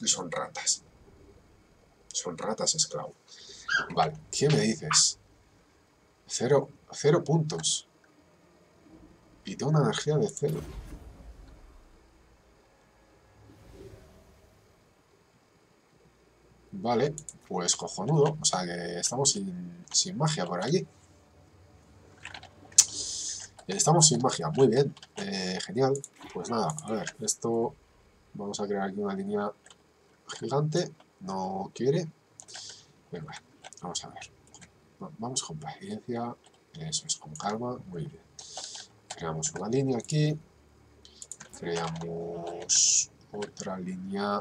Y son ratas. Son ratas esclavos. Vale, ¿qué me dices? Cero, cero puntos. Y tengo una energía de cero. Vale, pues cojonudo. O sea que estamos sin, magia por aquí. Estamos sin magia, muy bien. Eh, genial. Pues nada, a ver, esto... Vamos a crear aquí una línea gigante. No quiere. Venga, vamos a ver. Vamos con paciencia. Eso es, con calma. Muy bien. Creamos una línea aquí. Creamos otra línea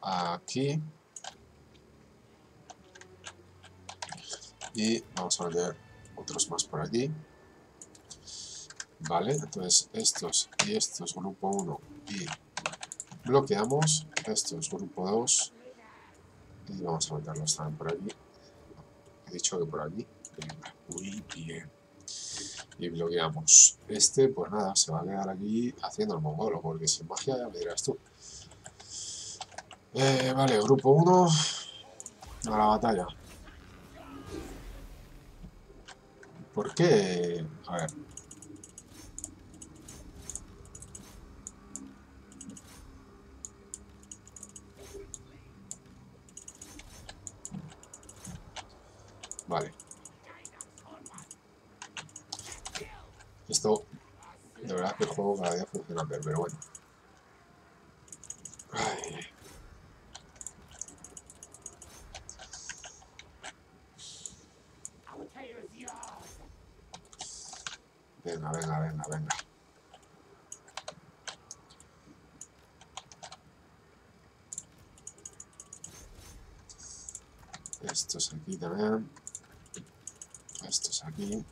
aquí. Y vamos a meter otros más por aquí. Vale, entonces estos y estos grupo 1 y bloqueamos. Estos grupo 2 y vamos a meterlos también por aquí. He dicho que por aquí. Muy bien. Y bloqueamos. Este pues nada, se va a quedar aquí haciendo el mongolo porque sin magia ya me dirás tú eh, vale, grupo 1 a la batalla. ¿Por qué? A ver. Vale. Esto, de verdad que el juego cada día funciona peor, pero bueno. Venga, venga, venga, venga. Estos aquí también. Estos aquí.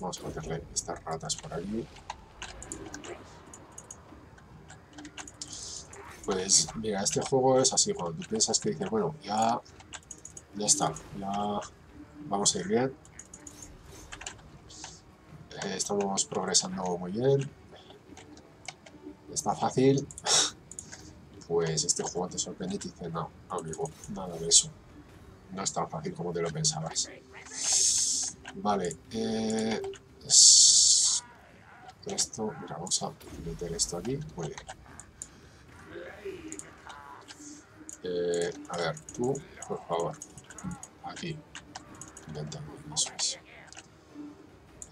Vamos a meterle estas ratas por aquí. Pues mira, este juego es así, cuando tú piensas que dices, bueno, ya, ya está, ya vamos a ir bien. Eh, estamos progresando muy bien. está fácil, pues este juego te sorprende y dice, no, amigo, nada de eso. No es tan fácil como te lo pensabas. Vale, eh, esto, mira, vamos a meter esto aquí, muy bien. Eh, a ver, tú, por favor, aquí, vente, eso es.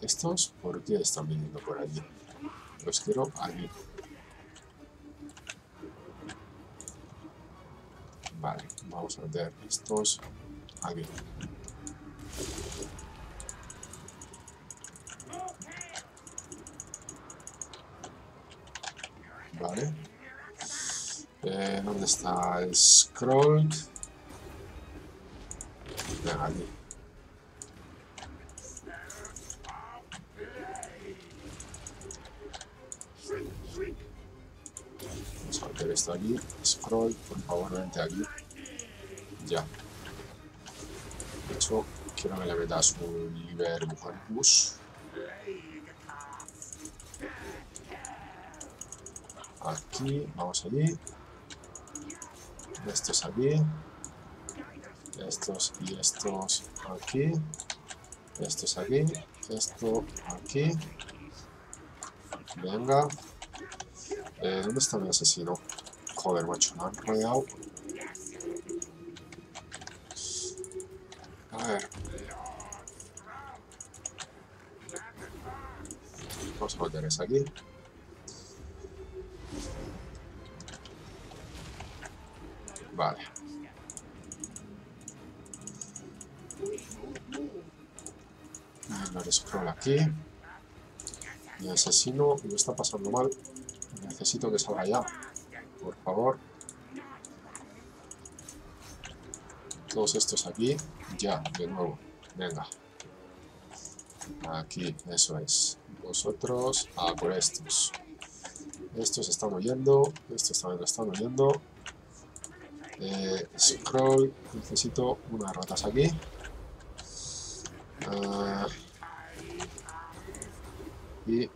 Estos, ¿por qué están viniendo por allí? Los quiero aquí. Vale, vamos a meter estos aquí. Vale. Eh, ¿Dónde está el scroll? Venga, aquí. Vamos a meter esto aquí. Scroll, por aquí. Ya. De hecho, quiero que le metas un Liber Bujanus. Aquí, vamos allí. Estos aquí. Estos y estos aquí. Estos aquí. Esto aquí. Venga. Eh, ¿Dónde está mi asesino? Joder, macho, me han rodeado. Vamos a meter esa aquí. Vale. El scroll aquí. Mi asesino me está pasando mal. Necesito que salga ya. Por favor. Todos estos aquí. Ya, de nuevo. Venga. Aquí, eso es. Vosotros a por estos. Estos están oyendo. Estos también están oyendo. Eh, scroll. Necesito unas ratas aquí. Uh, y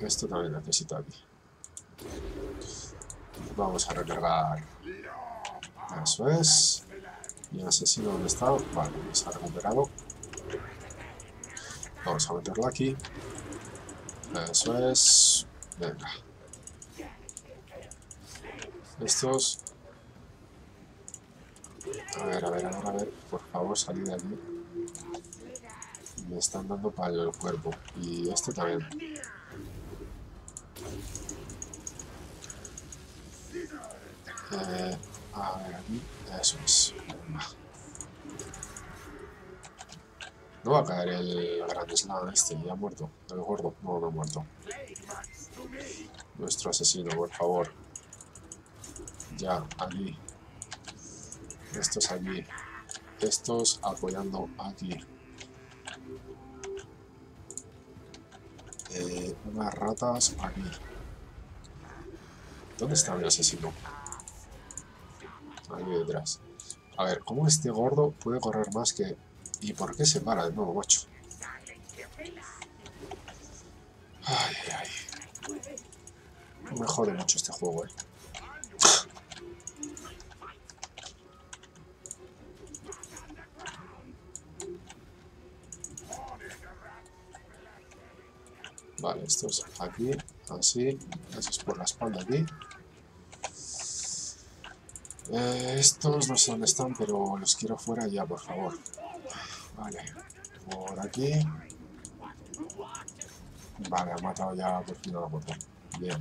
esto también necesito aquí. Vamos a recargar. Eso es. Y asesino donde está. Vale, se ha recuperado. Vamos a meterlo aquí. Eso es. Venga. Estos. A ver, a ver, a ver, a ver. Por favor, salid de aquí. Me están dando para el cuerpo. Y este también. Eh, a ver, aquí. Eso es. No va a caer el gran slam este, ya ha muerto. El gordo, no, no ha muerto. Nuestro asesino, por favor. Ya, aquí. Estos aquí. Estos apoyando aquí. Eh, unas ratas aquí. ¿Dónde está mi asesino? Ahí detrás. A ver, ¿cómo este gordo puede correr más que...? ¿Y por qué se para de nuevo, macho? Ay, ay, ay. Me jode mucho este juego, eh. Vale, estos aquí, así, esos por la espalda aquí. Eh, estos no sé dónde están, pero los quiero fuera ya, por favor. Vale, por aquí. Vale, ha matado ya por fin a la puerta. Bien.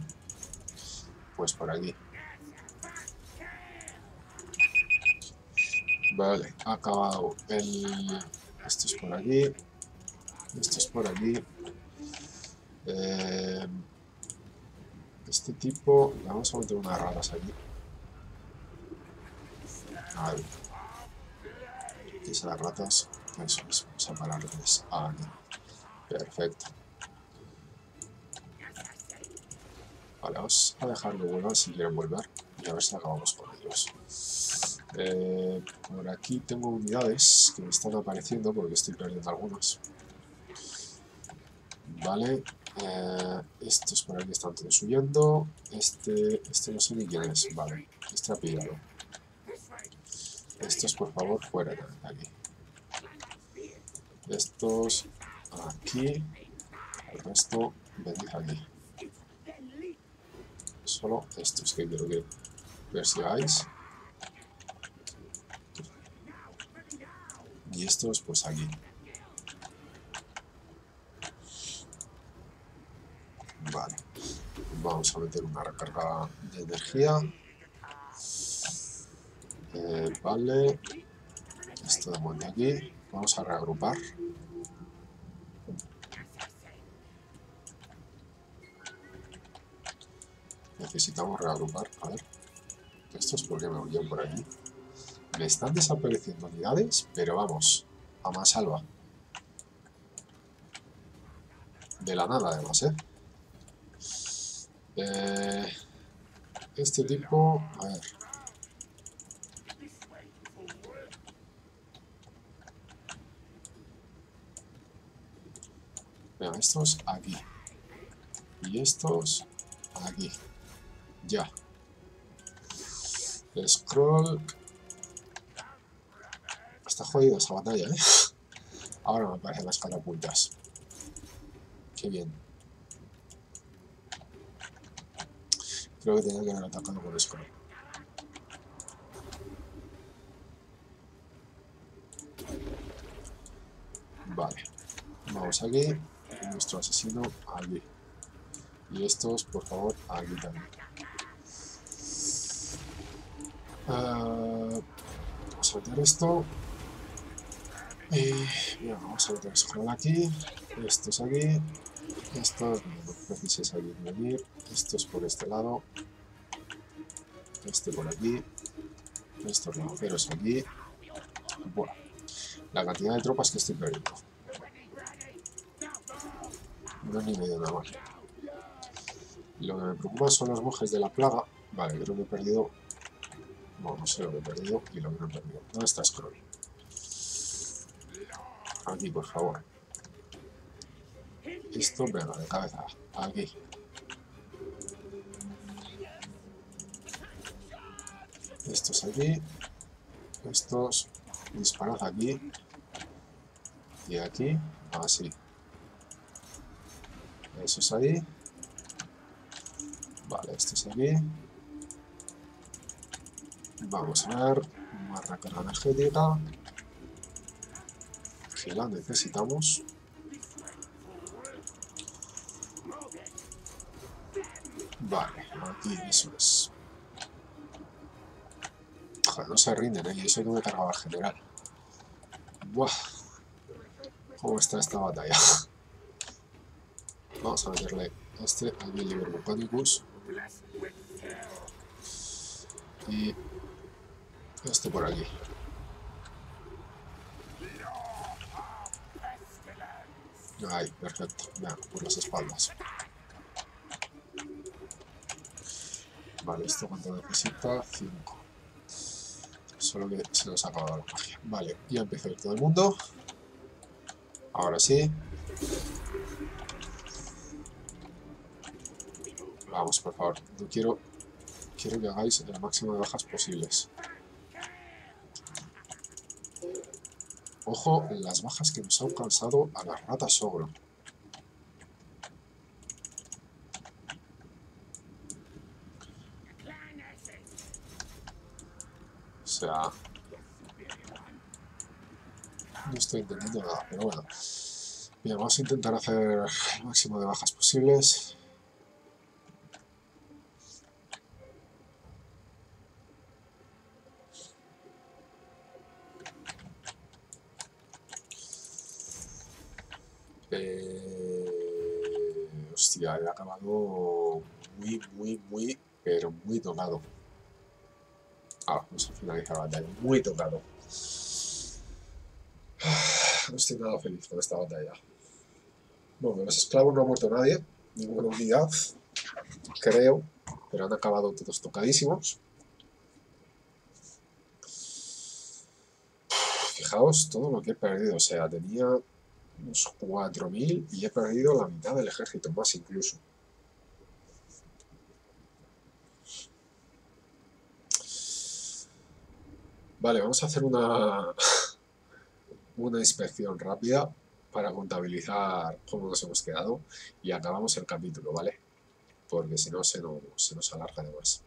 Pues por aquí. Vale, ha acabado el... Esto es por aquí. Esto es por aquí. Eh, este tipo... Vamos a meter unas raras aquí. Ahí. Las ratas. Eso es. Vamos a pararles. Perfecto. Vale, vamos a dejar que vuelvan si quieren volver. Y a ver si acabamos con ellos. Eh, por aquí tengo unidades que me están apareciendo porque estoy perdiendo algunas. Vale, Eh, estos por aquí están todos subiendo. Este, este no sé ni quién es. Vale, este ha pillado. Estos, por favor, fuera de aquí. Estos aquí. El resto, venid aquí. Solo estos que quiero que persigáis. Y estos, pues aquí. Vale. Vamos a meter una recarga de energía. Eh, vale. Esto de aquí. Vamos a reagrupar. Necesitamos reagrupar. A ver. Esto es porque me huyen por aquí. Me están desapareciendo unidades, pero vamos. A más salva. De la nada, además, ¿eh? Eh, este tipo, a ver. Estos aquí. Y estos aquí. Ya. scroll. Está jodido esa batalla, ¿eh? Ahora me aparecen las catapultas. Qué bien. Creo que tenía que haber atacado con esto. Vale. Vamos aquí. Nuestro asesino aquí. Y estos, por favor, aquí también. Uh, vamos a meter esto. Y vamos a meter scroll aquí. Estos aquí. Estos no preciséis aquí venir. Estos por este lado. Este por aquí. Estos lanceros aquí. Bueno, la cantidad de tropas que estoy perdiendo. No ni medio nada más. Lo que me preocupa son los monjes de la plaga. Vale, creo que he perdido... No, no sé lo que he perdido y lo que no he perdido. ¿Dónde está Scroll? Aquí, por favor. Esto, venga, de cabeza. Aquí. Estos aquí. Estos. Disparad aquí. Y aquí. Así. Esos ahí. Vale, estos aquí. Vamos a ver. Más recarga energética. Que la necesitamos. Vale, aquí eso es. Joder, no se rinden, ¿eh? Eso que me cargaba al general. Buah. ¿Cómo está esta batalla? Vamos a meterle este aquí Liber Volcanicus. Y este por aquí. Ahí, perfecto. Ya, por las espaldas. Vale, ¿esto cuánto necesita? 5. Solo que se nos ha acabado la magia. Vale, ya empieza a ir todo el mundo. Ahora sí. Por favor. No quiero, quiero que hagáis el máximo de bajas posibles. Ojo las bajas que nos han causado a las ratas ogro. sea... No estoy entendiendo nada, pero bueno. Bien, vamos a intentar hacer el máximo de bajas posibles. Eh, hostia, he acabado muy, muy, muy, pero muy tocado. Ah, vamos a finalizar la batalla. Muy tocado. No estoy nada feliz con esta batalla. Bueno, los esclavos no ha muerto nadie, ninguna unidad, creo, pero han acabado todos tocadísimos. Fijaos todo lo que he perdido, o sea, tenía unos 4.000 y he perdido la mitad del ejército, más incluso. Vale, vamos a hacer una, una inspección rápida para contabilizar cómo nos hemos quedado y acabamos el capítulo, ¿vale? Porque si no se nos, se nos alarga de más.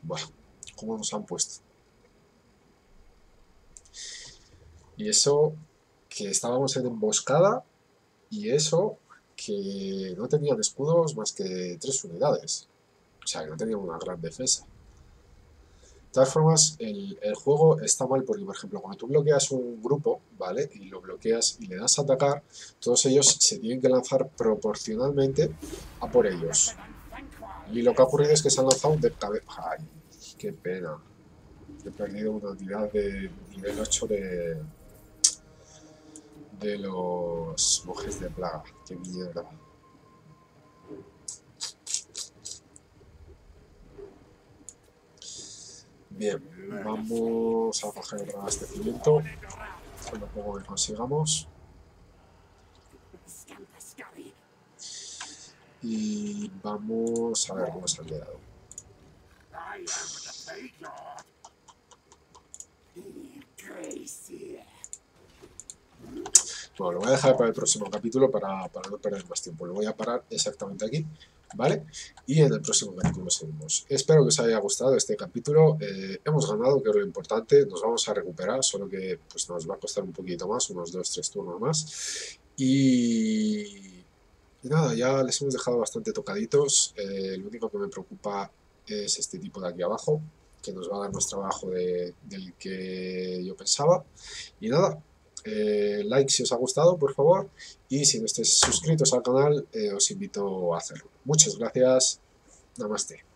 Bueno, ¿cómo nos han puesto? Y eso que estábamos en emboscada y eso que no tenían escudos más que tres unidades. O sea, que no tenían una gran defensa. De todas formas, el, juego está mal porque, por ejemplo, cuando tú bloqueas un grupo, ¿vale? Y lo bloqueas y le das a atacar, todos ellos se tienen que lanzar proporcionalmente a por ellos. Y lo que ha ocurrido es que se han lanzado de cabeza. ¡Ay! ¡Qué pena! He perdido una unidad de nivel 8 de, de los monjes de plaga. ¡Qué mierda! Bien, vamos a bajar el abastecimiento con lo poco que consigamos. Y vamos a ver cómo se han quedado. Bueno, lo voy a dejar para el próximo capítulo para, para no perder más tiempo. Lo voy a parar exactamente aquí. ¿Vale? Y en el próximo capítulo seguimos. Espero que os haya gustado este capítulo. Eh, hemos ganado, que es lo importante. Nos vamos a recuperar, solo que pues, nos va a costar un poquito más, unos 2-3 turnos más. Y, nada, ya les hemos dejado bastante tocaditos. Eh, lo único que me preocupa es este tipo de aquí abajo, que nos va a dar más trabajo del que yo pensaba. Y nada, eh, like si os ha gustado, por favor, y si no estáis suscritos al canal, eh, os invito a hacerlo. Muchas gracias. Namaste.